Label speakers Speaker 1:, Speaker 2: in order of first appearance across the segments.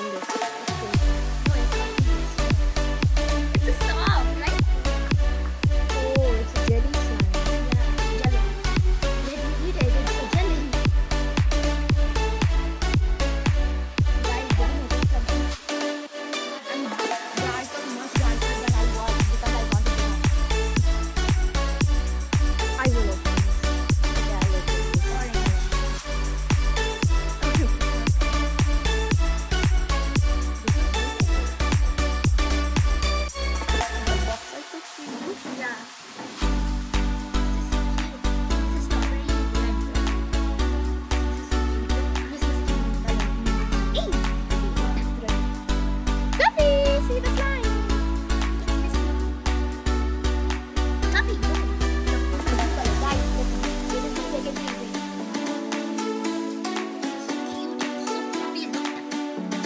Speaker 1: んです。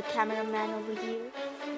Speaker 1: the cameraman over here.